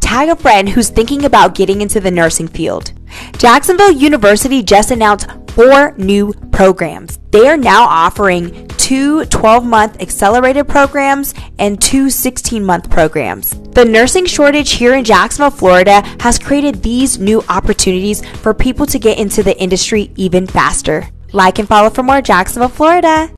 Tag a friend who's thinking about getting into the nursing field. Jacksonville University just announced four new programs. They are now offering two 12 month accelerated programs and two 16 month programs. The nursing shortage here in Jacksonville, Florida has created these new opportunities for people to get into the industry even faster. Like and follow for more Jacksonville, Florida.